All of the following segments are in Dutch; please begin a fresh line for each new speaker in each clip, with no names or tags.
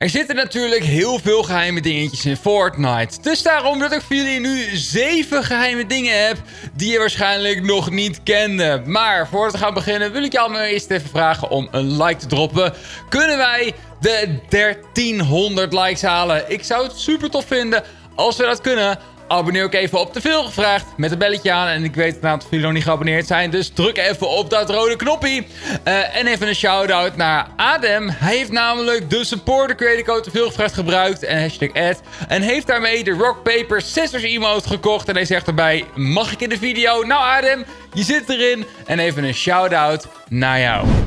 Er zitten natuurlijk heel veel geheime dingetjes in Fortnite. Dus daarom dat ik voor jullie nu 7 geheime dingen heb die je waarschijnlijk nog niet kende. Maar voordat we gaan beginnen wil ik jou maar eerst even vragen om een like te droppen. Kunnen wij de 1300 likes halen? Ik zou het super tof vinden als we dat kunnen. Abonneer ook even op te veel gevraagd met een belletje aan. En ik weet dat een aantal jullie nog niet geabonneerd zijn. Dus druk even op dat rode knopje. Uh, en even een shout-out naar Adem. Hij heeft namelijk de supporter creator code te veel gevraagd gebruikt. En hashtag ad. En heeft daarmee de Rock Paper Scissors emote gekocht. En hij zegt erbij, mag ik in de video? Nou Adem, je zit erin. En even een shout-out naar jou.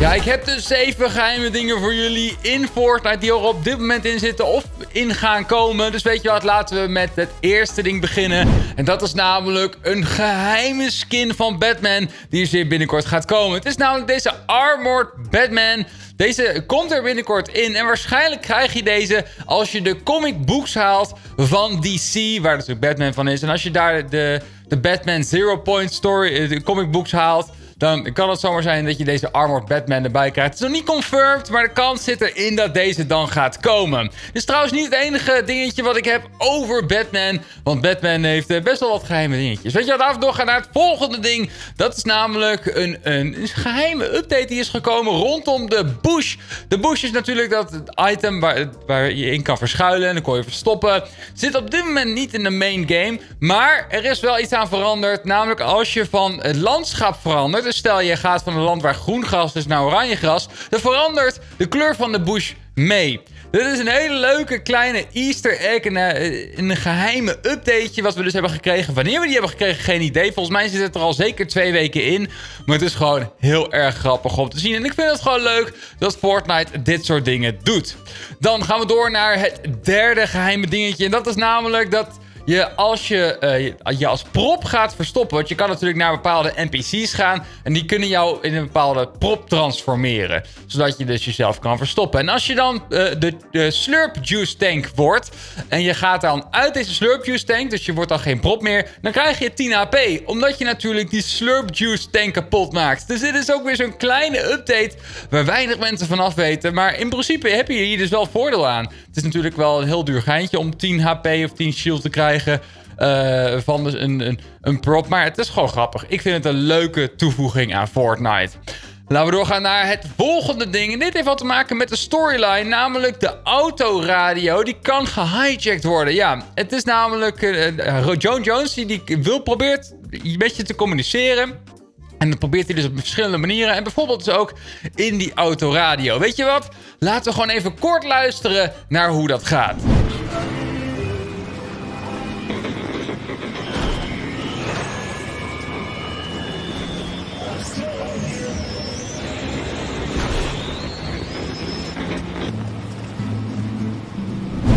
Ja, ik heb dus zeven geheime dingen voor jullie in Fortnite die er op dit moment in zitten of in gaan komen. Dus weet je wat, laten we met het eerste ding beginnen. En dat is namelijk een geheime skin van Batman die er zeer binnenkort gaat komen. Het is namelijk deze Armored Batman. Deze komt er binnenkort in en waarschijnlijk krijg je deze als je de comic books haalt van DC, waar natuurlijk Batman van is. En als je daar de, de Batman Zero Point Story, de comic books haalt dan kan het zomaar zijn dat je deze Armored Batman erbij krijgt. Het is nog niet confirmed, maar de kans zit erin dat deze dan gaat komen. Dit is trouwens niet het enige dingetje wat ik heb over Batman. Want Batman heeft eh, best wel wat geheime dingetjes. Weet je wat, af doorgaan naar het volgende ding. Dat is namelijk een, een, geheime update die is gekomen rondom de bush. De bush is natuurlijk dat item waar, waar je in kan verschuilen en dan kon je verstoppen. Zit op dit moment niet in de main game. Maar er is wel iets aan veranderd. Namelijk als je van het landschap verandert stel je gaat van een land waar groen gras is naar oranje gras, dan verandert de kleur van de bush mee. Dit is een hele leuke kleine easter egg, een, eh, een geheime updateje wat we dus hebben gekregen. Wanneer we die hebben gekregen, geen idee. Volgens mij zit het er al zeker twee weken in. Maar het is gewoon heel erg grappig om te zien. En ik vind het gewoon leuk dat Fortnite dit soort dingen doet. Dan gaan we door naar het derde geheime dingetje. En dat is namelijk dat je als je uh, je als prop gaat verstoppen. Want je kan natuurlijk naar bepaalde NPC's gaan. En die kunnen jou in een bepaalde prop transformeren. Zodat je dus jezelf kan verstoppen. En als je dan uh, de, de Slurp Juice Tank wordt. En je gaat dan uit deze Slurp Juice Tank. Dus je wordt dan geen prop meer. Dan krijg je 10 AP. Omdat je natuurlijk die Slurp Juice Tank kapot maakt. Dus dit is ook weer zo'n kleine update. Waar weinig mensen vanaf weten. Maar in principe heb je hier dus wel voordeel aan. Het is natuurlijk wel een heel duur geintje om 10 HP of 10 shield te krijgen. Uh, van dus een, een, een prop. Maar het is gewoon grappig. Ik vind het een leuke toevoeging aan Fortnite. Laten we doorgaan naar het volgende ding. En dit heeft wat te maken met de storyline. Namelijk de autoradio. Die kan gehijacked worden. Ja, het is namelijk... Uh, Joan Jones die, die wil probeert met je te communiceren. En dat probeert hij dus op verschillende manieren. En bijvoorbeeld dus ook in die autoradio. Weet je wat? Laten we gewoon even kort luisteren naar hoe dat gaat.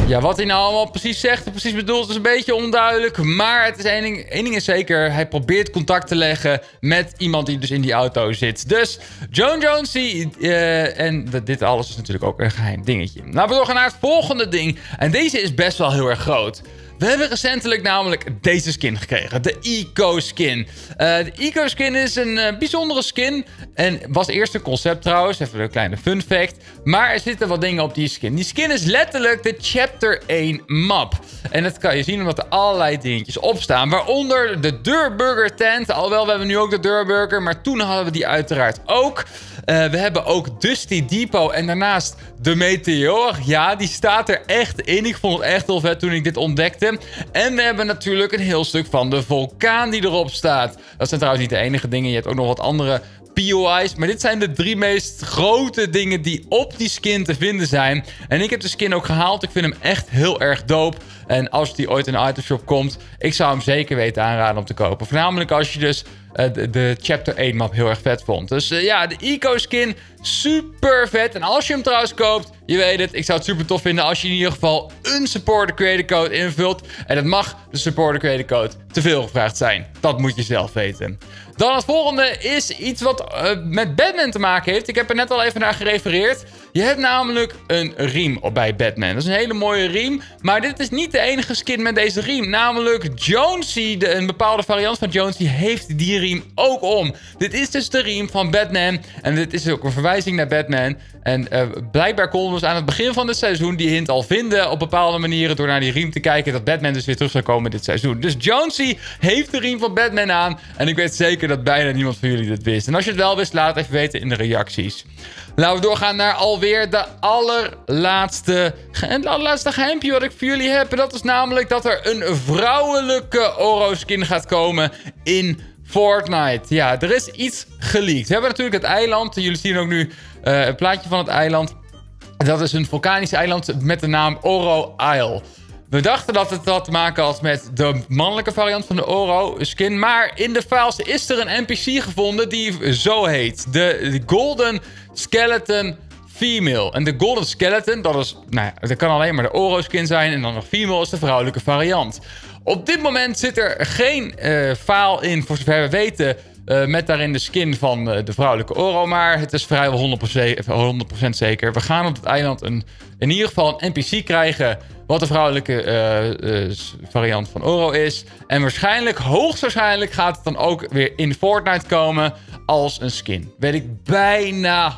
Ja, wat hij nou allemaal precies zegt en precies bedoelt is een beetje onduidelijk. Maar het is één ding, één ding is zeker. Hij probeert contact te leggen met iemand die dus in die auto zit. Dus Joan Jones uh, en dit alles is natuurlijk ook een geheim dingetje. Nou, we doorgaan naar het volgende ding. En deze is best wel heel erg groot. We hebben recentelijk namelijk deze skin gekregen. De Eco Skin. Uh, de Eco Skin is een uh, bijzondere skin. En was eerst een concept trouwens. Even een kleine fun fact. Maar er zitten wat dingen op die skin. Die skin is letterlijk de Chapter 1 map. En dat kan je zien omdat er allerlei dingetjes op staan. Waaronder de Deurburger tent. Alhoewel, we hebben nu ook de Deurburger. Maar toen hadden we die uiteraard ook. Uh, we hebben ook Dusty Depot. En daarnaast de Meteor. Ja, die staat er echt in. Ik vond het echt heel vet toen ik dit ontdekte. En we hebben natuurlijk een heel stuk van de vulkaan die erop staat. Dat zijn trouwens niet de enige dingen. Je hebt ook nog wat andere POI's. Maar dit zijn de drie meest grote dingen die op die skin te vinden zijn. En ik heb de skin ook gehaald. Ik vind hem echt heel erg dope. En als die ooit in een itemshop komt, ik zou hem zeker weten aanraden om te kopen. Voornamelijk als je dus de, de, Chapter 1 map heel erg vet vond. Dus uh, ja, de Eco skin, super vet. En als je hem trouwens koopt, je weet het, ik zou het super tof vinden als je in ieder geval een supporter creator code invult. En het mag de supporter creator code te veel gevraagd zijn. Dat moet je zelf weten. Dan het volgende is iets wat uh, met Batman te maken heeft. Ik heb er net al even naar gerefereerd. Je hebt namelijk een riem bij Batman. Dat is een hele mooie riem. Maar dit is niet de enige skin met deze riem. Namelijk Jonesy, een bepaalde variant van Jonesy, heeft die riem ook om. Dit is dus de riem van Batman. En dit is ook een verwijzing naar Batman. En uh, blijkbaar konden we aan het begin van het seizoen die hint al vinden op bepaalde manieren door naar die riem te kijken dat Batman dus weer terug zou komen dit seizoen. Dus Jonesy heeft de riem van Batman aan en ik weet zeker dat bijna niemand van jullie dit wist. En als je het wel wist, laat het even weten in de reacties. Laten we doorgaan naar alweer de allerlaatste, het allerlaatste geheimpje wat ik voor jullie heb. En dat is namelijk dat er een vrouwelijke Oro-skin gaat komen in Fortnite. Ja, er is iets geleakt. We hebben natuurlijk het eiland. Jullie zien ook nu uh, een plaatje van het eiland. Dat is een vulkanisch eiland met de naam Oro Isle. We dachten dat het wat te maken had met de mannelijke variant van de Oro-skin. Maar in de files is er een NPC gevonden die zo heet. De, Golden Skeleton Female. En de Golden Skeleton, dat, is, nou ja, dat kan alleen maar de Oro-skin zijn. En dan nog Female is de vrouwelijke variant. Op dit moment zit er geen uh, file in, voor zover we weten... Uh, met daarin de skin van uh, de vrouwelijke Oro. Maar het is vrijwel 100%, 100% zeker. We gaan op het eiland een, in ieder geval een NPC krijgen wat de vrouwelijke uh, variant van Oro is. En waarschijnlijk, hoogstwaarschijnlijk, gaat het dan ook weer in Fortnite komen als een skin. Weet ik bijna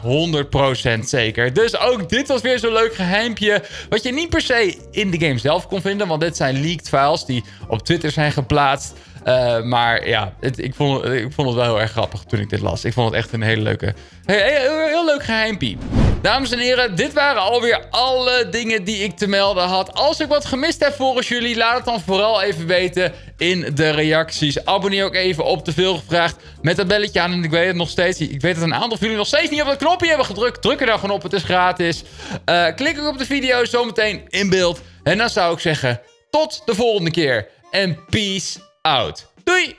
100% zeker. Dus ook dit was weer zo'n leuk geheimpje. Wat je niet per se in de game zelf kon vinden. Want dit zijn leaked files die op Twitter zijn geplaatst. Uh, maar ja, ik, vond, ik vond het wel heel erg grappig toen ik dit las. Ik vond het echt een hele leuke, heel, heel, leuk geheimpie. Dames en heren, dit waren alweer alle dingen die ik te melden had. Als ik wat gemist heb volgens jullie, laat het dan vooral even weten in de reacties. Abonneer ook even op te veel gevraagd met dat belletje aan. En ik weet het nog steeds, ik weet dat een aantal van jullie nog steeds niet op dat knopje hebben gedrukt. Druk er dan gewoon op, het is gratis. Uh, klik ook op de video zometeen in beeld. En dan zou ik zeggen, tot de volgende keer. En peace out. Doei!